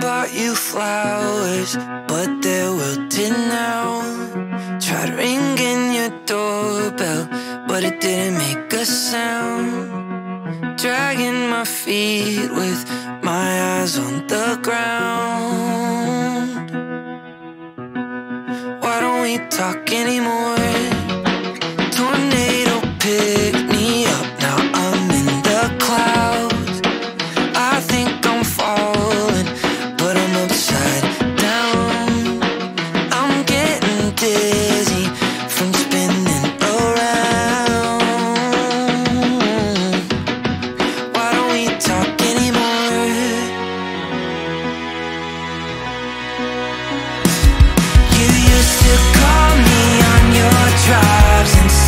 bought you flowers, but they're wilted now. Tried ringing your doorbell, but it didn't make a sound. Dragging my feet with my eyes on the ground. Why don't we talk anymore? from spinning around. Why don't we talk anymore? You used to call me on your drives and.